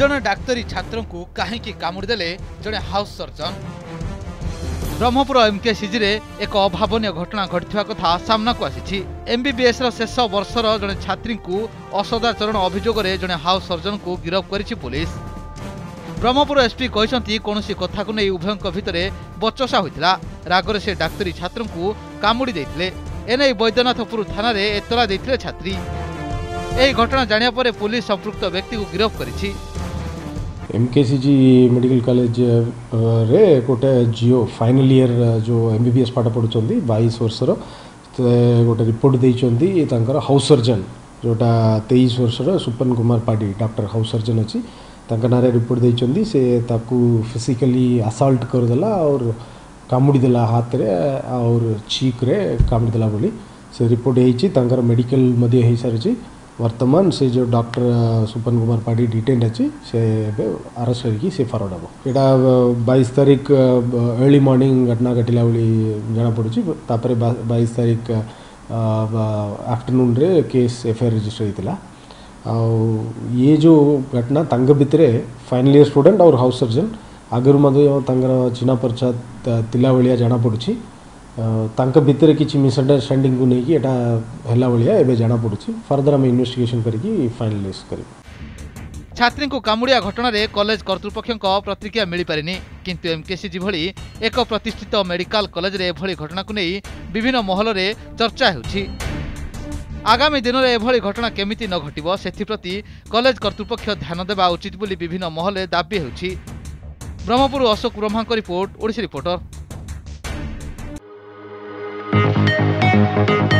ଜଣେ ଡାକ୍ତରୀ ଛାତ୍ରଙ୍କୁ କାହିଁକି କାମୁଡ଼ିଦେଲେ ଜଣେ ହାଉସ୍ ସର୍ଜନ? ବ୍ରହ୍ମପୁର ଏମ୍କେସିଜିରେ ଏକ ଅଭାବନୀୟ ଘଟଣା ଘଟିଥିବା କଥା ସାମ୍ନାକୁ ଆସିଛି। ଏମ୍ବିବିଏସ୍ର ଶେଷ ବର୍ଷର ଜଣେ ଛାତ୍ରୀଙ୍କୁ ଅସଦାଚରଣ ଅଭିଯୋଗରେ ଜଣେ ହାଉସ୍ ସର୍ଜନଙ୍କୁ ଗିରଫ କରିଛି ପୋଲିସ। ବ୍ରହ୍ମପୁର ଏସ୍ପି କହିଛନ୍ତି କୌଣସି କଥାକୁ ନେଇ ଉଭୟଙ୍କ ଭିତରେ ବଚସା ହୋଇଥିଲା। ରାଗରେ ସେ ଡାକ୍ତରୀ ଛାତ୍ରଙ୍କୁ କାମୁଡ଼ି ଦେଇଥିଲେ। ଏନେଇ ବୈଦ୍ୟନାଥପୁର ଥାନାରେ ଏତଲା ଦେଇଥିଲେ ଛାତ୍ରୀ। ଏହି ଘଟଣା ଜାଣିବା ପରେ ପୁଲିସ ସମ୍ପୃକ୍ତ ବ୍ୟକ୍ତିକୁ ଗିରଫ କରିଛି। ଏମ୍କେସିଜି ମେଡ଼ିକାଲ କଲେଜରେ ଗୋଟେ ଜିଓ ଫାଇନାଲ୍ ଇୟର୍ ଯେଉଁ ଏମ୍ ବି ବି ଏସ୍ ପାଠ ପଢ଼ୁଛନ୍ତି ବାଇଶ ବର୍ଷର ସେ ଗୋଟେ ରିପୋର୍ଟ ଦେଇଛନ୍ତି ତାଙ୍କର ହାଉସ୍ ସର୍ଜନ୍ ଯେଉଁଟା ତେଇଶ ବର୍ଷର Supan Kumar Padhi doctor house surgeon ଅଛି ତାଙ୍କ ନାଁରେ ରିପୋର୍ଟ ଦେଇଛନ୍ତି ସେ ତାକୁ ଫିଜିକାଲି ଆସଲ୍ଟ କରିଦେଲା ଆଉ କାମୁଡ଼ିଦେଲା ହାତରେ ଆଉ ଚିକ୍ରେ କାମୁଡ଼ିଦେଲା ବୋଲି ସେ ରିପୋର୍ଟ ହେଇଛି ତାଙ୍କର ମେଡ଼ିକାଲ ମଧ୍ୟ ହେଇସାରିଛି ବର୍ତ୍ତମାନ ସେ ଯେଉଁ ଡକ୍ଟର ସୁପନ କୁମାର ପାଢ଼ୀ ଡିଟେନ୍ ଅଛି ସେ ଏବେ ଆରେଷ୍ଟ କରିକି ସେ ଫରୱାର୍ଡ଼ ହେବ ଏଇଟା ବାଇଶ ତାରିଖ ଏର୍ଲି ମର୍ଣ୍ଣିଂ ଘଟଣା ଘଟିଲା ଭଳି ଜଣାପଡ଼ୁଛି ତାପରେ ବାଇଶ ତାରିଖ ଆଫ୍ଟରନୁନ୍ରେ କେସ୍ ଏଫଆଇଆର୍ ରେଜିଷ୍ଟର ହେଇଥିଲା ଆଉ ଇଏ ଯେଉଁ ଘଟଣା ତାଙ୍କ ଭିତରେ ଫାଇନାଲ୍ ଇୟର୍ ଷ୍ଟୁଡେଣ୍ଟ ଆଉ ହାଉସ୍ ସର୍ଜନ୍ ଆଗରୁ ମଧ୍ୟ ତାଙ୍କର ଚିହ୍ନା ପରିଚୟ ଥିଲା ଭଳିଆ ଜଣାପଡ଼ୁଛି ତାଙ୍କ ଭିତରେ କିଛି ମିସ୍ଅଣ୍ଡରଷ୍ଟାଣ୍ଡିଙ୍ଗକୁ ନେଇକି ଏଇଟା ହେଲା ଭଳିଆ ଏବେ ଜଣାପଡ଼ୁଛି। ଫର୍ଦର ଆମେ ଇନଭେଷ୍ଟିଗେସନ୍ କରିକି ଫାଇନାଲାଇଜ୍ କରିବୁ। ଛାତ୍ରୀଙ୍କୁ କାମୁଡ଼ିଆ ଘଟଣାରେ କଲେଜ କର୍ତ୍ତୃପକ୍ଷଙ୍କ ପ୍ରତିକ୍ରିୟା ମିଳିପାରିନି। କିନ୍ତୁ ଏମ୍କେସିଜି ଭଳି ଏକ ପ୍ରତିଷ୍ଠିତ ମେଡିକାଲ କଲେଜରେ ଏଭଳି ଘଟଣାକୁ ନେଇ ବିଭିନ୍ନ ମହଲରେ ଚର୍ଚ୍ଚା ହେଉଛି। ଆଗାମୀ ଦିନରେ ଏଭଳି ଘଟଣା କେମିତି ନ ଘଟିବ ସେଥିପ୍ରତି କଲେଜ କର୍ତ୍ତୃପକ୍ଷ ଧ୍ୟାନ ଦେବା ଉଚିତ ବୋଲି ବିଭିନ୍ନ ମହଲରେ ଦାବି ହେଉଛି। ବ୍ରହ୍ମପୁର ଅଶୋକ ବ୍ରହ୍ମାଙ୍କ ରିପୋର୍ଟ ଓଡ଼ିଶା ରିପୋର୍ଟର। Música